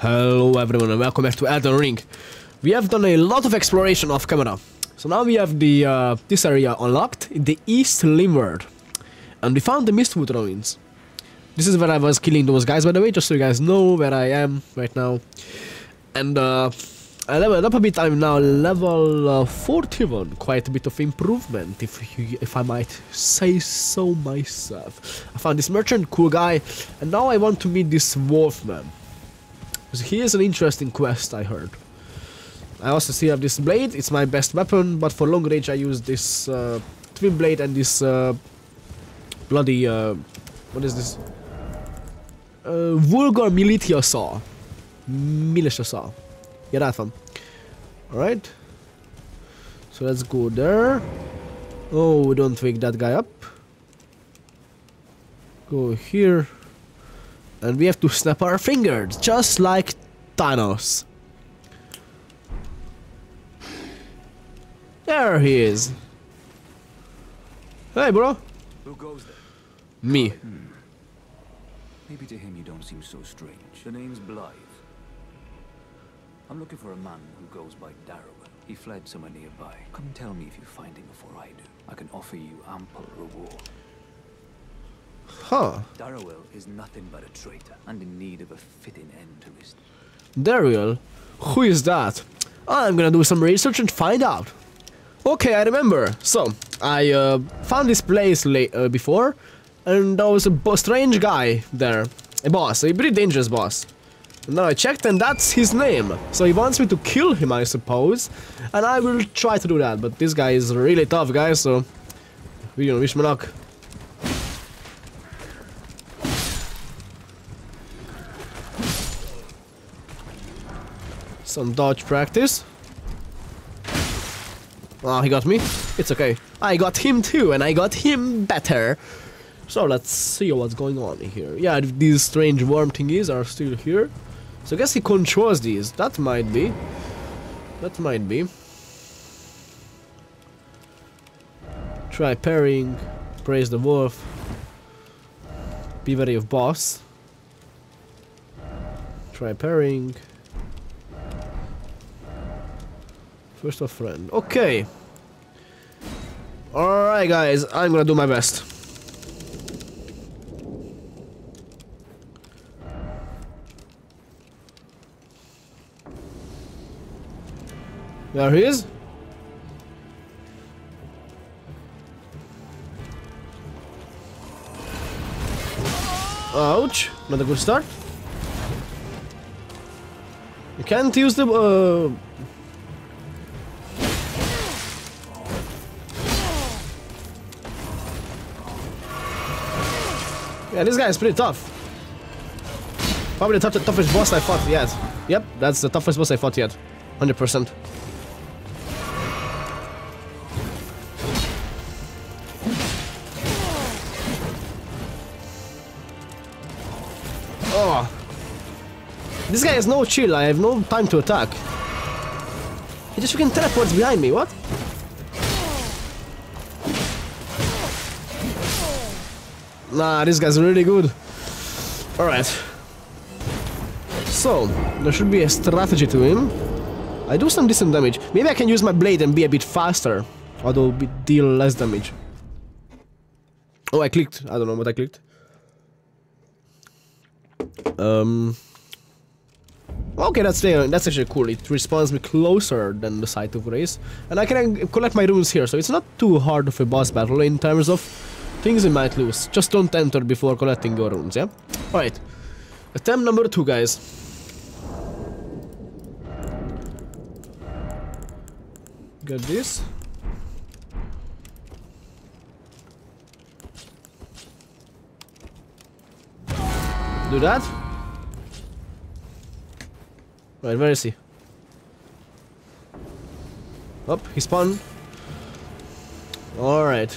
Hello everyone and welcome back to Elden Ring. We have done a lot of exploration off camera. So now we have the uh, this area unlocked, the East Limgrave. And we found the Mistwood ruins. This is where I was killing those guys by the way, just so you guys know where I am right now. And uh, I leveled up a bit, I'm now level uh, 41, quite a bit of improvement if, you, if I might say so myself. I found this merchant, cool guy, and now I want to meet this wolfman. So here's an interesting quest I heard. I also still have this blade, it's my best weapon, but for long range I use this uh, twin blade and this uh, bloody, uh, what is this? Uh, vulgar militia saw. Militia saw. Yeah, that one. Alright. So let's go there. Oh, we don't wake that guy up. Go here. And we have to snap our fingers, just like Thanos. There he is. Hey, bro. Who goes there? Me. Hmm. Maybe to him you don't seem so strange. The name's Blaidd. I'm looking for a man who goes by Darriwil. He fled somewhere nearby. Come tell me if you find him before I do. I can offer you ample reward. Huh. Darriwil is nothing but a traitor, and in need of a fitting end to his... Daryl? Who is that? I'm gonna do some research and find out. Okay, I remember. So, I uh, found this place uh, before, and there was a strange guy there. A boss, a pretty dangerous boss. And now I checked and that's his name. So he wants me to kill him, I suppose. And I will try to do that, but this guy is really tough, guys, so... We gonna wish me luck. Some dodge practice. Oh, he got me. It's okay. I got him too, and I got him better. So let's see what's going on here. Yeah, these strange worm thingies are still here. So I guess he controls these. That might be. That might be. Try parrying. Praise the wolf. Be wary of boss. Try parrying. First of friend. Okay. Alright guys, I'm gonna do my best. There he is. Ouch. Not a good start. You can't use the... Uh... Yeah, this guy is pretty tough. Probably the toughest boss I fought yet. Yep, that's the toughest boss I fought yet. 100%. Oh. This guy has no chill, I have no time to attack. He just freaking teleports behind me, what? Nah, this guy's really good. Alright. So, there should be a strategy to him. I do some decent damage. Maybe I can use my blade and be a bit faster. Although deal less damage. Oh, I clicked. I don't know what I clicked. Um. Okay, that's that's actually cool. It respawns me closer than the site of grace, and I can collect my runes here, so it's not too hard of a boss battle in terms of things you might lose. Just don't enter before collecting your runes, yeah? Alright. Attempt number two, guys. Get this. Do that. Right, where is he? Up, he spawned. Alright.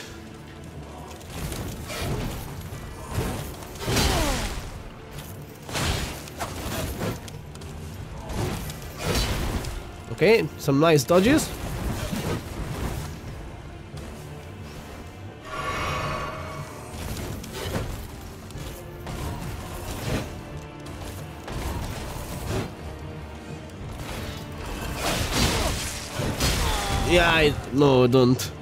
Okay, some nice dodges. Yeah, I... no, don't.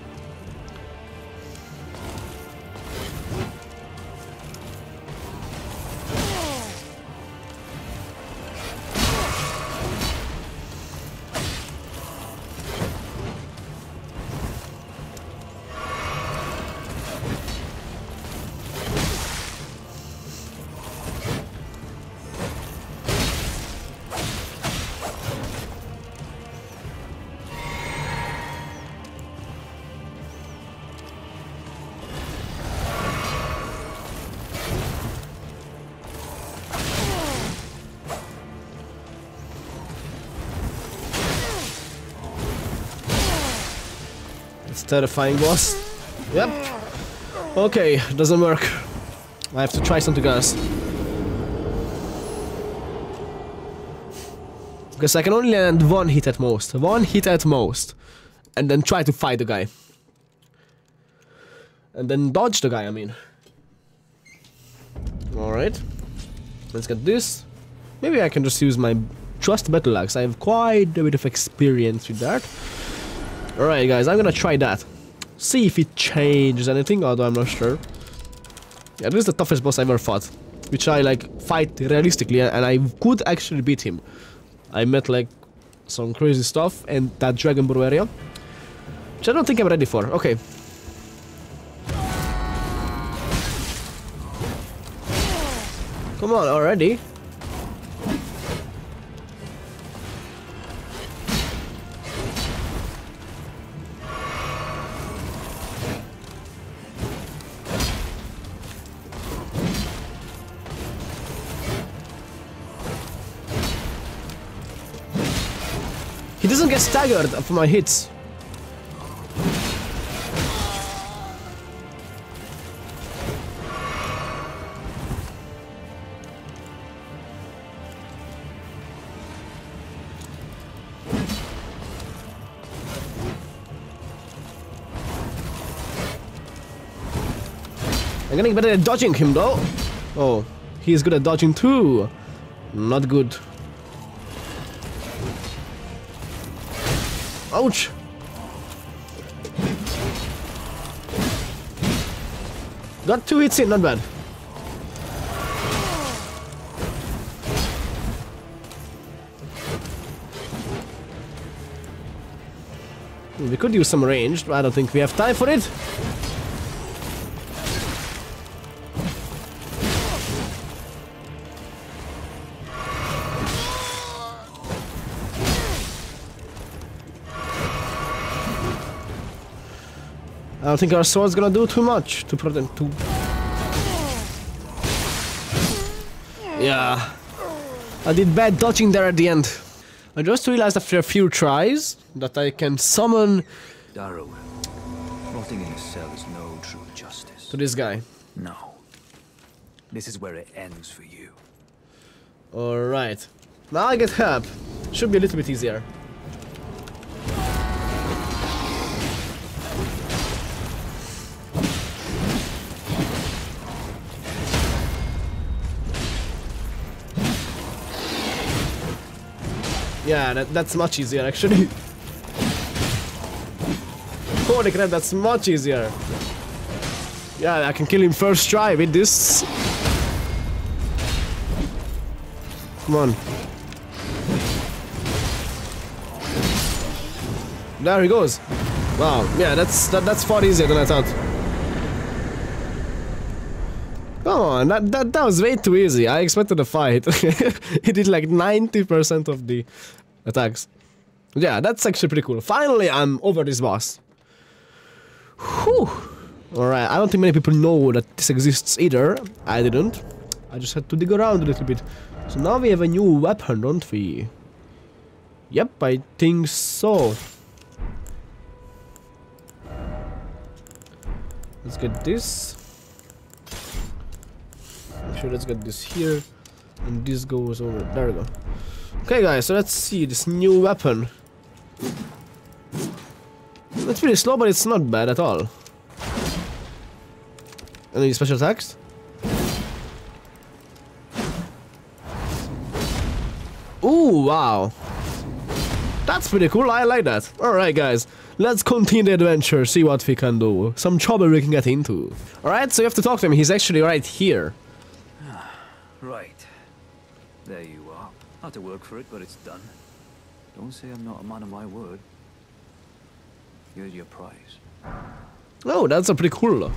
Terrifying, boss. Yep. Okay, doesn't work. I have to try something else. Because I can only land one hit at most. One hit at most. And then try to fight the guy. And then dodge the guy, I mean. Alright. Let's get this. Maybe I can just use my trust battle axe. I have quite a bit of experience with that. Alright guys, I'm gonna try that. See if it changes anything, although I'm not sure. Yeah, this is the toughest boss I ever fought. Which I like fight realistically and I could actually beat him. I met like some crazy stuff and that Dragonbarrow area. Which I don't think I'm ready for. Okay. Come on already. Staggered for my hits. I'm getting better at dodging him though. Oh, he's good at dodging too. Not good. Ouch! Got two hits in, not bad. We could use some range, but I don't think we have time for it. I don't think our sword's gonna do too much to protect to. Yeah. I did bad dodging there at the end. I just realized after a few tries that I can summon Darrow, rotting in a cell is no true justice. to this guy. No. This is where it ends for you. Alright. Now I get help. Should be a little bit easier. Yeah, that, that's much easier actually. Holy crap, that's much easier. Yeah, I can kill him first try with this. Come on. There he goes. Wow, yeah, that's that, that's far easier than I thought. Come on, that, that, that was way too easy. I expected a fight. he did like 90% of the attacks. Yeah, that's actually pretty cool. Finally, I'm over this boss. Whew. Alright, I don't think many people know that this exists either. I didn't. I just had to dig around a little bit. So now we have a new weapon, don't we? Yep, I think so. Let's get this. Actually, let's get this here. And this goes over. There we go. Okay, guys, so let's see this new weapon. It's pretty slow, but it's not bad at all. Any special attacks? Ooh, wow. That's pretty cool, I like that. Alright guys, let's continue the adventure, see what we can do. Some trouble we can get into. Alright, so you have to talk to him, he's actually right here. Right. There you are. Had to work for it, but it's done. Don't say I'm not a man of my word. Here's your prize. Oh, that's a pretty cool. Look.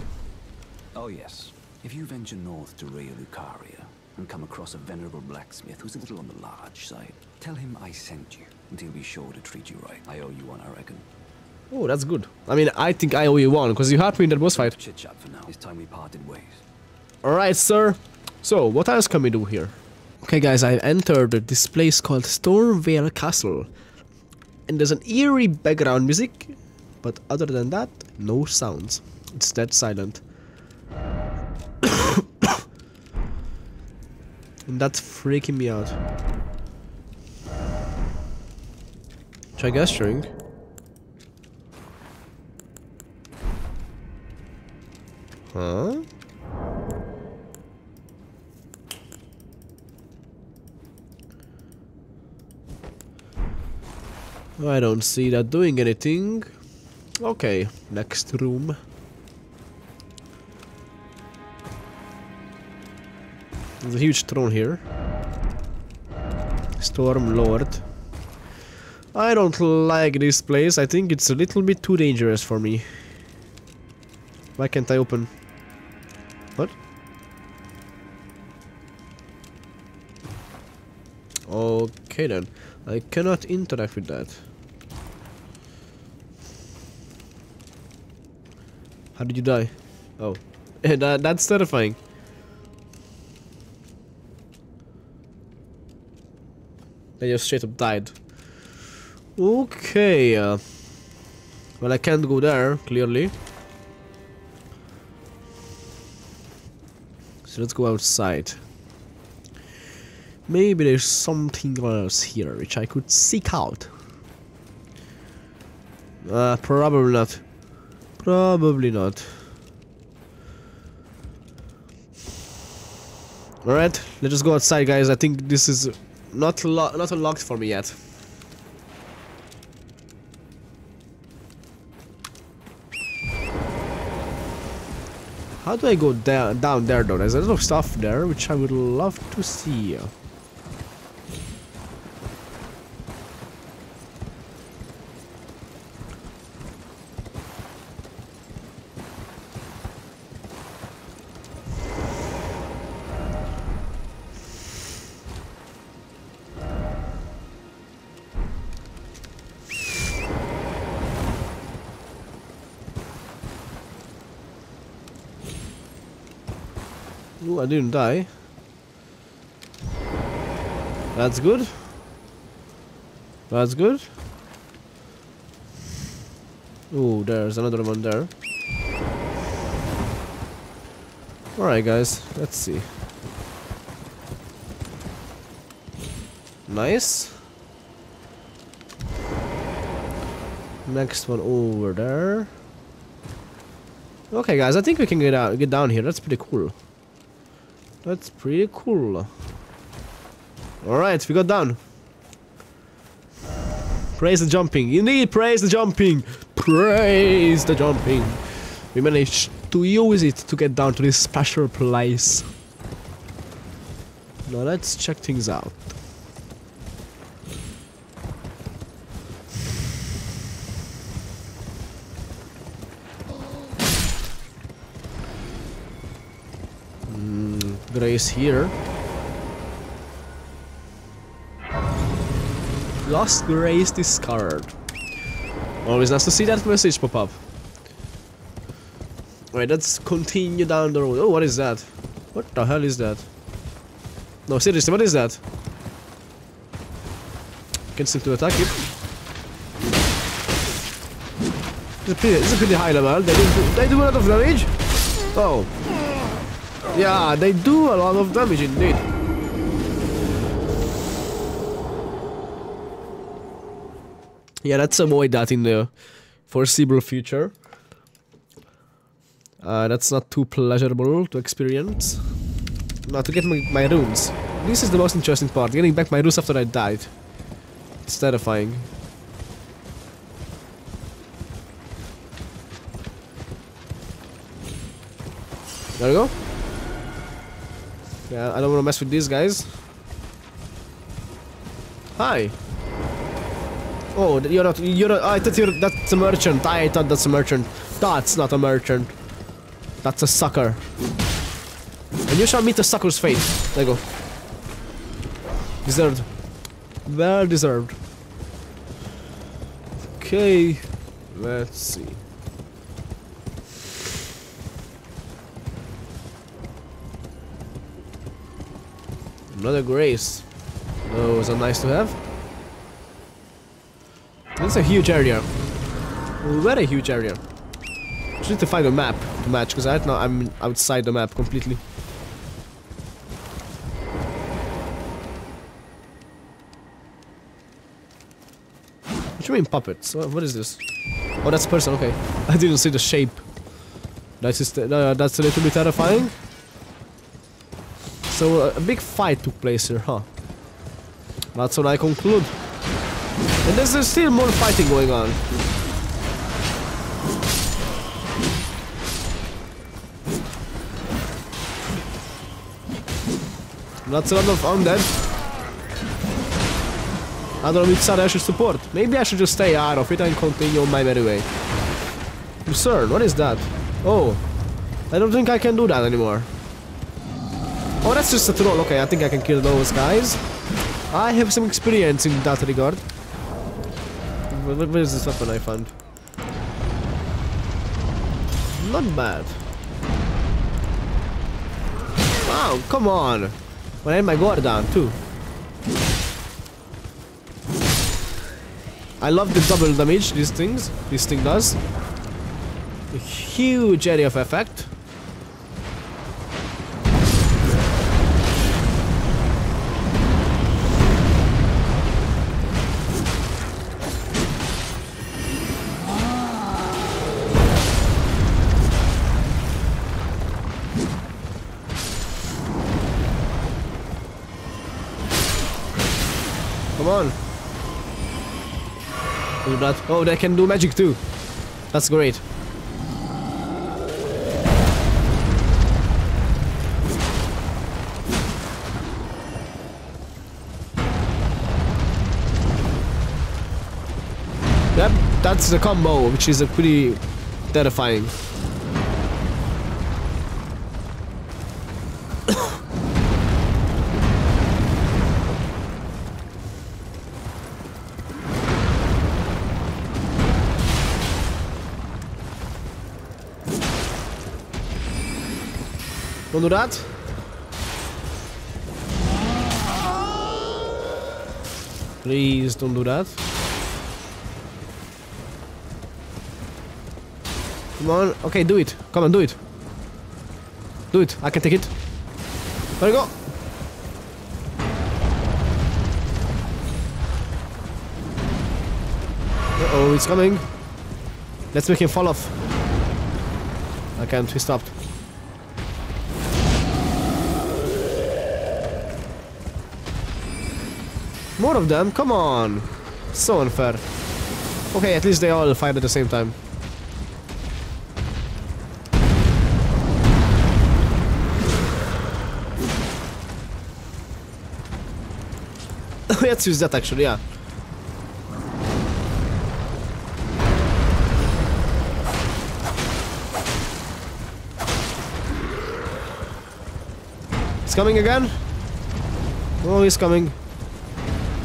Oh yes. If you venture north to Raya Lucaria and come across a venerable blacksmith who's a little on the large side, tell him I sent you, and he'll be sure to treat you right. I owe you one, I reckon. Oh, that's good. I mean, I think I owe you one, because you helped me in that boss fight. Chit chat for now. It's time we parted ways. Alright, sir. So, what else can we do here? Okay, guys, I've entered this place called Stormveil Castle. And there's an eerie background music, but other than that, no sounds. It's dead silent. and that's freaking me out. Try gesturing. Huh? I don't see that doing anything. Okay, next room. There's a huge throne here. Storm Lord. I don't like this place. I think it's a little bit too dangerous for me. Why can't I open? What? Okay then. I cannot interact with that. How did you die? Oh. that, that's terrifying. They just straight up died. Okay. Uh, well, I can't go there, clearly. So let's go outside. Maybe there's something else here which I could seek out. Uh, probably not. Probably not. Alright, let's just go outside guys. I think this is not not unlocked for me yet. How do I go down down there though? There's a lot of stuff there which I would love to see. I didn't die. That's good. That's good. Ooh, there's another one there. Alright guys, let's see. Nice. Next one over there. Okay guys, I think we can get out get down here. That's pretty cool. That's pretty cool. Alright, we got down. Praise the jumping. Indeed, praise the jumping. Praise the jumping. We managed to use it to get down to this special place. Now let's check things out. Grace here. Lost Grace discard. Always nice to see that message pop up. Alright, let's continue down the road. Oh, what is that? What the hell is that? No, seriously, what is that? Can seem to attack it. It's a pretty, it's a pretty high level. They do, they do a lot of damage. Oh. Yeah, they do a lot of damage indeed. Yeah, let's avoid that in the foreseeable future. Uh, that's not too pleasurable to experience. Now to get my, my runes. This is the most interesting part, getting back my runes after I died. It's terrifying. There we go. Yeah, I don't want to mess with these guys. Hi. Oh, you're not. You're. Not, I thought you're. That's a merchant. I thought that's a merchant. That's not a merchant. That's a sucker. And you shall meet the sucker's fate. There you go. Deserved. Well deserved. Okay. Let's see. Another grace. Those are nice to have. That's a huge area. Very huge area. Just need to find a map to match, because right now I'm outside the map completely. What do you mean puppets? What, is this? Oh, that's a person, okay. I didn't see the shape. That's just, uh, that's a little bit terrifying. So uh, a big fight took place here, huh? That's what I conclude. And there's still more fighting going on. That's a lot of undead. I don't know which side I should support. Maybe I should just stay out of it and continue on my merry way. Lucerne, what is that? Oh, I don't think I can do that anymore. Oh, that's just a troll. Okay, I think I can kill those guys. I have some experience in that regard. Where is this weapon I found? Not bad. Wow, come on. Well, I had my guard down too. I love the double damage these things, this thing does. A huge area of effect. That. Oh, they can do magic too. That's great. Yep, that's the combo, which is a pretty terrifying. Do that. Please don't do that. Come on. Okay, do it. Come on, do it. Do it. I can take it. There we go. Uh oh, he's coming. Let's make him fall off. I can't. He stopped. More of them? Come on. So unfair. Okay, at least they all fight at the same time. Let's use that actually, yeah. He's coming again? Oh, he's coming.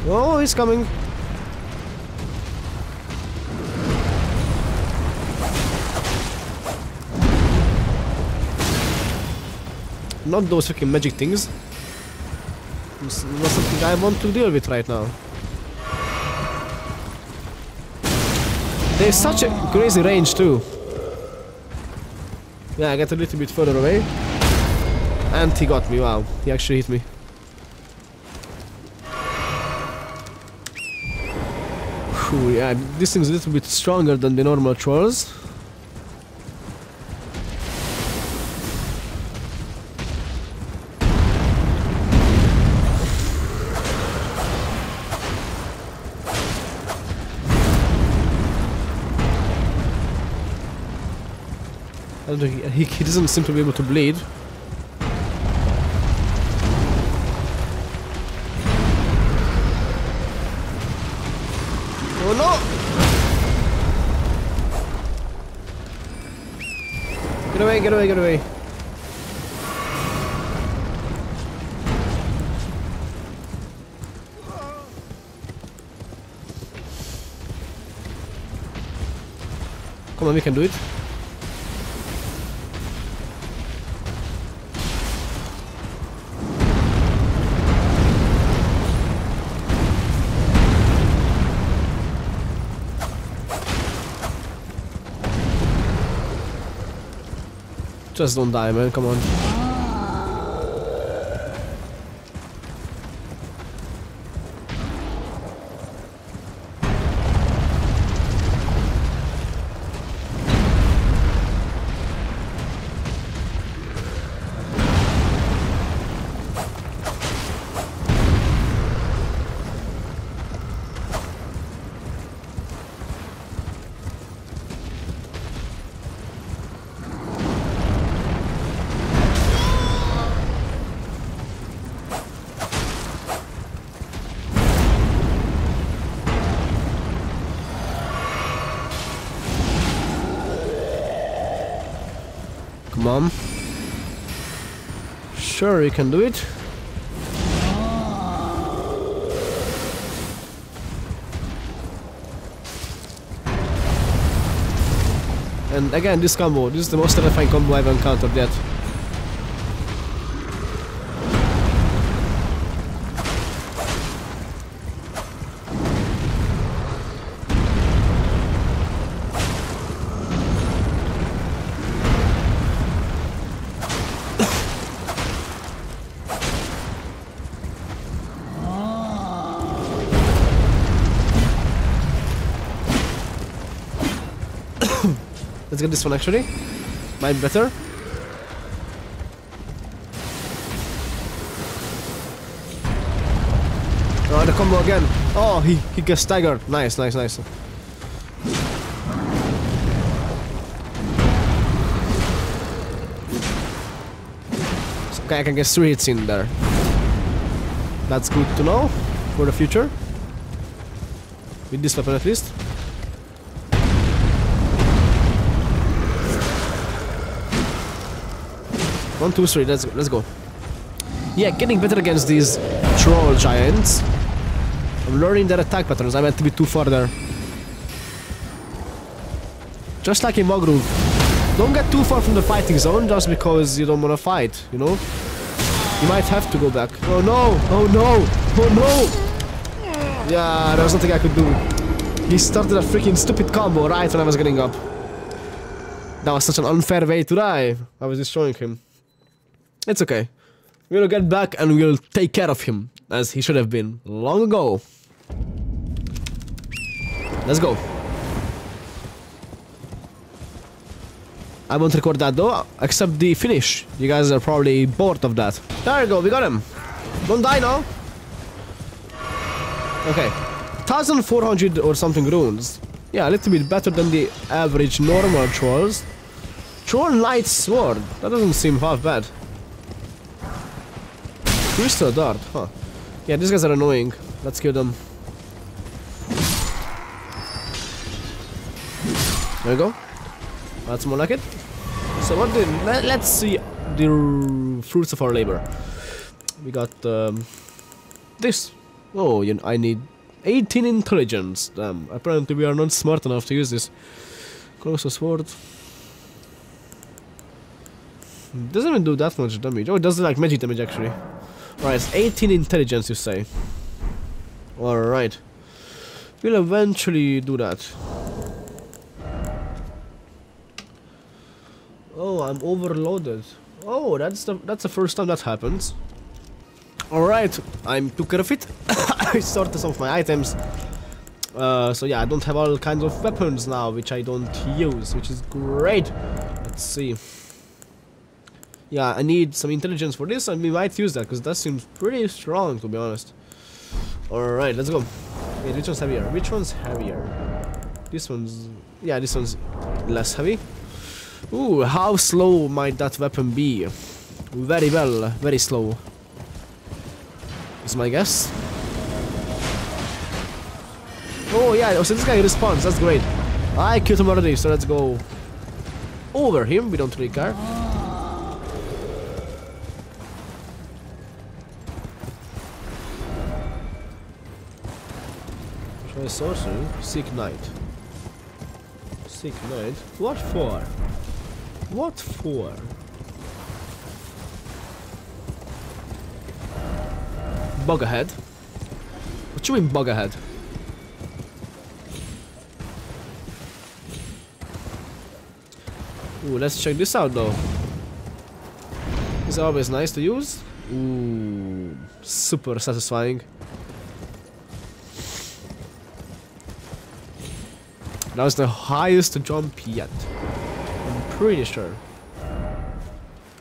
Oh, he's coming. Not those fucking magic things. It's not something I want to deal with right now. There's such a crazy range too. Yeah, I get a little bit further away. And he got me, wow. He actually hit me. Whew, yeah, this thing's a little bit stronger than the normal trolls. He, he doesn't seem to be able to bleed. Get away, get away. Come on, we can do it. Just don't die, man. Come on. Sure, you can do it. And again, this combo, this is the most terrifying combo I've encountered yet. Let's get this one actually. Might be better. Oh, the combo again. Oh, he, he gets staggered. Nice, nice, nice. Okay, I can get three hits in there. That's good to know for the future. With this weapon at least. One, two, three. Let's let's go. Yeah, getting better against these troll giants. I'm learning their attack patterns. I meant to be too far there. Just like in Mogrul. Don't get too far from the fighting zone just because you don't want to fight, you know? You might have to go back. Oh no! Oh no! Oh no! Yeah, there was nothing I could do. He started a freaking stupid combo right when I was getting up. That was such an unfair way to die. I was destroying him. It's okay. We'll get back and we'll take care of him, as he should have been long ago. Let's go. I won't record that though, except the finish. You guys are probably bored of that. There we go, we got him. Don't die now. Okay. 1400 or something runes. Yeah, a little bit better than the average normal trolls. Troll Light Sword. That doesn't seem half bad. Crystal Dart, huh. Yeah, these guys are annoying. Let's kill them. There we go. That's more like it. So what did... Let, let's see the fruits of our labor. We got um, this. Oh, you, know, I need 18 intelligence. Damn, apparently we are not smart enough to use this. Close sword. Doesn't even do that much damage. Oh, it does like magic damage actually. Alright, it's 18 intelligence you say. Alright. We'll eventually do that. Oh, I'm overloaded. Oh, that's the that's the first time that happens. Alright, I'm took care of it. I sorted some of my items. Uh, so yeah, I don't have all kinds of weapons now, which I don't use, which is great. Let's see. Yeah, I need some intelligence for this, and we might use that, because that seems pretty strong, to be honest. Alright, let's go. Wait, which one's heavier? Which one's heavier? This one's... Yeah, this one's less heavy. Ooh, how slow might that weapon be? Very well, very slow. Is my guess. Oh yeah, so this guy responds, that's great. I killed him already, so let's go over him, we don't really care. Try sorcery, seek knight. Seek knight? What for? What for? Bug ahead. What you mean bug ahead? Ooh, let's check this out though. It's always nice to use. Ooh, super satisfying. That was the highest jump yet. I'm pretty sure.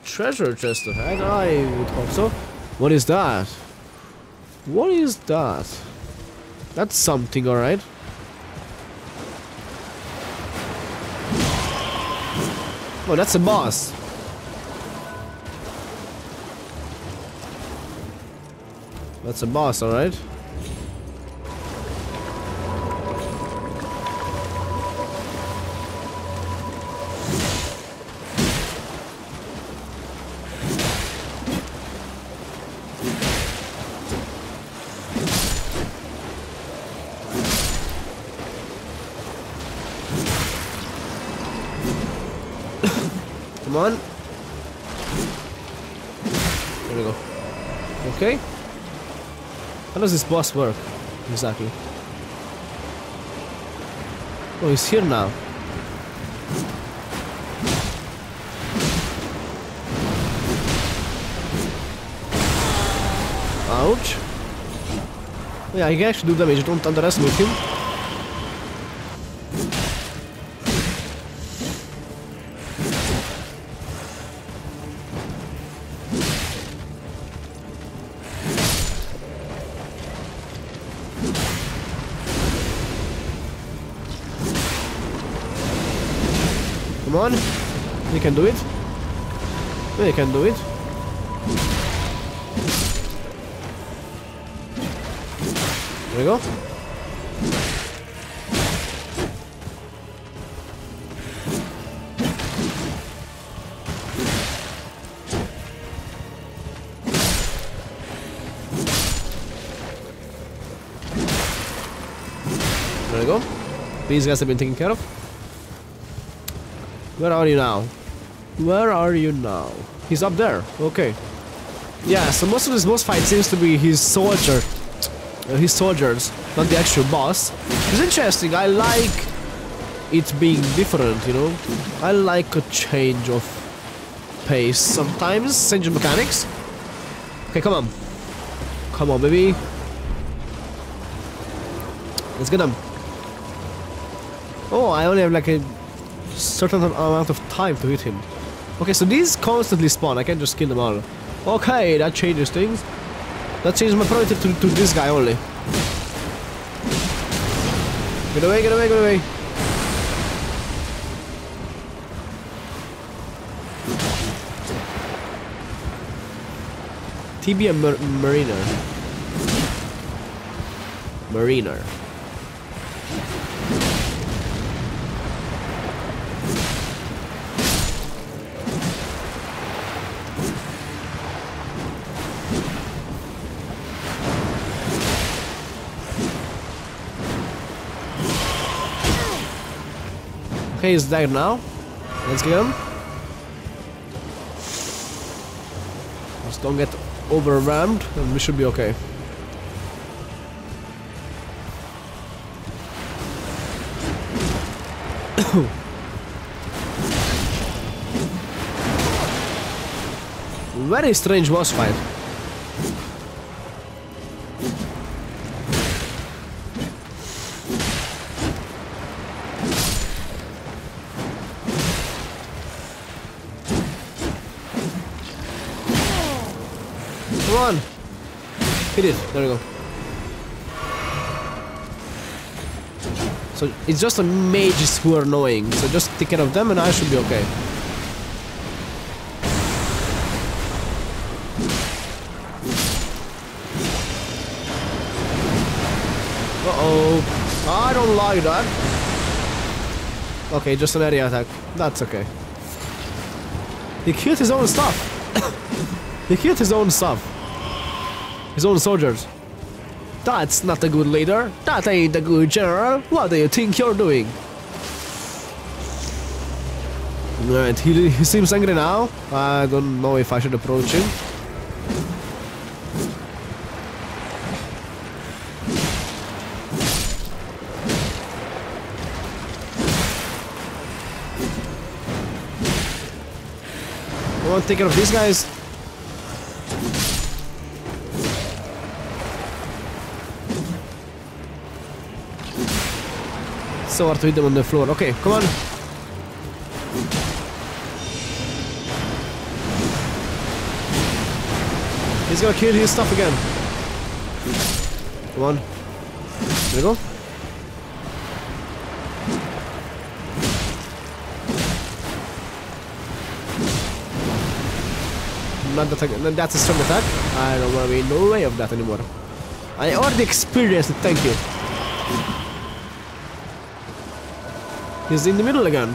Treasure chest ahead? I would hope so. What is that? What is that? That's something, alright. Oh, that's a boss. That's a boss, alright. Does this boss work? Exactly. Oh, he's here now. Ouch. Yeah, he can actually do damage, don't underestimate him. Come on. You can do it. You can do it. There we go. There we go. These guys have been taken care of. Where are you now? Where are you now? He's up there. Okay. Yeah, so most of this boss fight seems to be his soldier. Uh, his soldiers, not the actual boss. It's interesting. I like it being different, you know? I like a change of pace sometimes, change of mechanics. Okay, come on. Come on, baby. Let's get him. Oh, I only have like a certain amount of time to hit him. Okay, so these constantly spawn. I can't just kill them all. Okay, that changes things. That changes my priority to, to this guy only. Get away, get away, get away. Tibia Mar Mariner. Mariner. Okay, he's dead now. Let's get him. Just don't get overwhelmed and we should be okay. Very strange boss fight. run! Hit it. There we go. So it's just the mages who are annoying. So just take care of them and I should be okay. Uh-oh. I don't like that. Okay, just an area attack. That's okay. He killed his own stuff. he killed his own stuff. His own soldiers. That's not a good leader. That ain't a good general. What do you think you're doing? Right, he, he seems angry now. I don't know if I should approach him. Want to take care of these guys. So hard to hit them on the floor. Okay, come on. He's gonna kill his stuff again. Come on. There we go. Not that, that's a strong attack. I don't want to be in the way of that anymore. I already experienced it, thank you. He's in the middle again.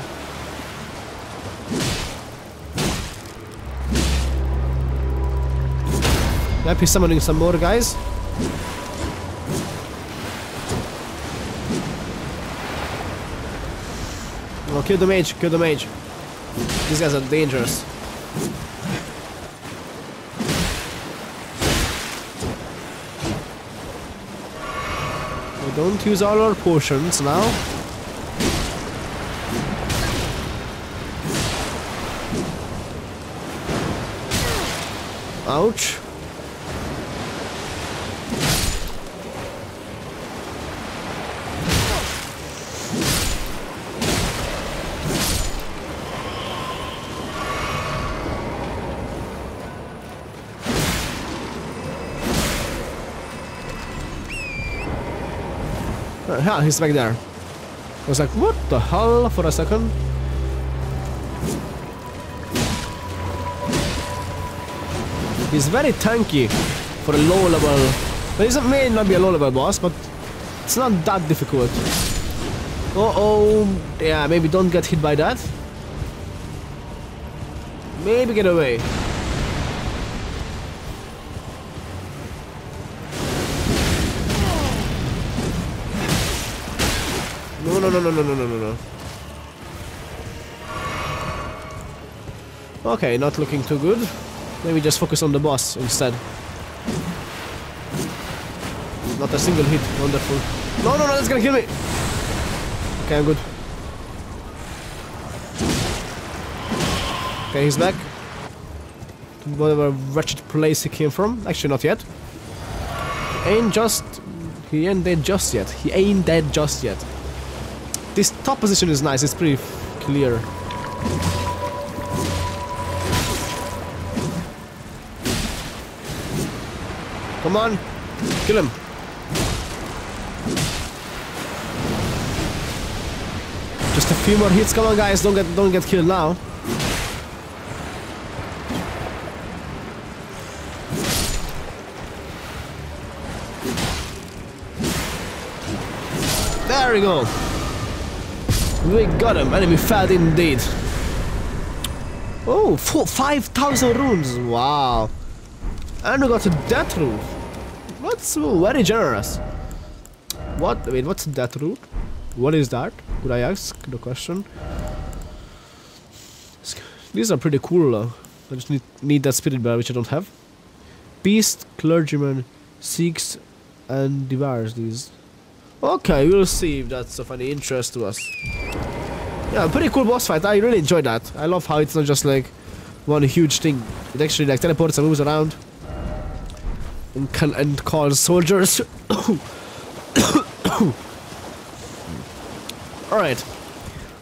Yep, he's summoning some more guys. Oh, kill the mage, kill the mage. These guys are dangerous. We don't use all our potions now. Ouch. Uh, yeah, he's back there. I was like, what the hell for a second? He's very tanky for a low level. But he may not be a low level boss, but it's not that difficult. Uh oh. Yeah, maybe don't get hit by that. Maybe get away. No, no, no, no, no, no, no, no, no. Okay, not looking too good. Maybe just focus on the boss instead. Not a single hit. Wonderful. No, no, no, that's gonna kill me! Okay, I'm good. Okay, he's back. To whatever wretched place he came from. Actually, not yet. Ain't just... He ain't dead just yet. He ain't dead just yet. This top position is nice, it's pretty clear. Come on, kill him. Just a few more hits, come on guys, don't get don't get killed now. There we go. We got him, enemy fat indeed. Oh, 5,000 runes, wow. And we got a Deathroot. That's very generous. What, wait, what's that root? What is that? Could I ask the question? These are pretty cool though. I just need, need that spirit bear, which I don't have. Beast, clergyman, seeks and devours these. Okay, we'll see if that's of any interest to us. Yeah, pretty cool boss fight. I really enjoyed that. I love how it's not just like one huge thing. It actually like teleports and moves around. And can and calls soldiers. Alright.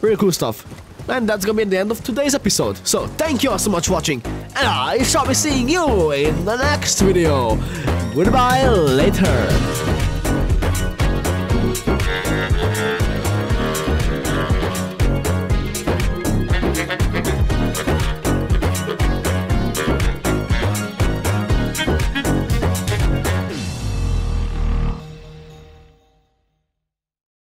Really cool stuff. And that's gonna be the end of today's episode. So thank you all so much for watching. And I shall be seeing you in the next video. Goodbye later.